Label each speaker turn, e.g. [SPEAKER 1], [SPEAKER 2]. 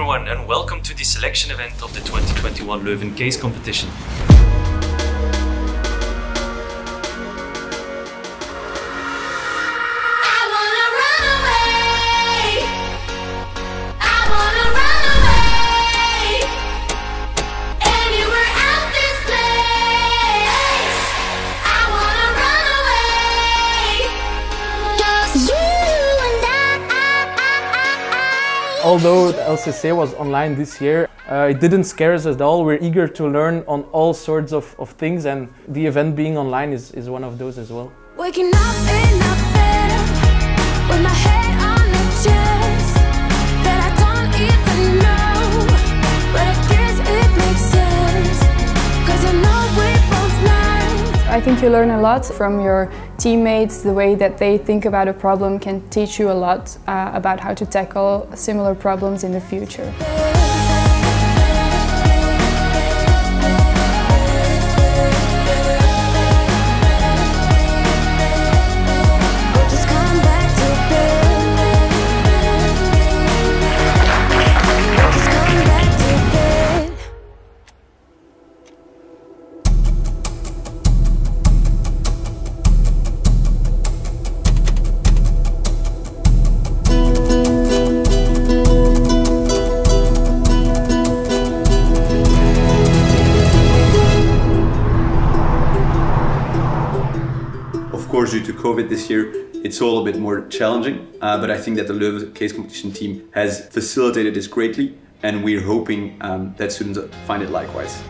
[SPEAKER 1] everyone and welcome to the selection event of the 2021 Leuven Case Competition.
[SPEAKER 2] Although LCC was online this year, uh, it didn't scare us at all. We're eager to learn on all sorts of, of things and the event being online is, is one of those as well.
[SPEAKER 3] Waking up in a bed with my head on the chest that I don't even know, but I guess it makes sense cause I know we both learn.
[SPEAKER 4] I think you learn a lot from your teammates. The way that they think about a problem can teach you a lot uh, about how to tackle similar problems in the future.
[SPEAKER 5] Course, due to COVID this year, it's all a bit more challenging, uh, but I think that the Leuven Case Competition team has facilitated this greatly, and we're hoping um, that students find it likewise.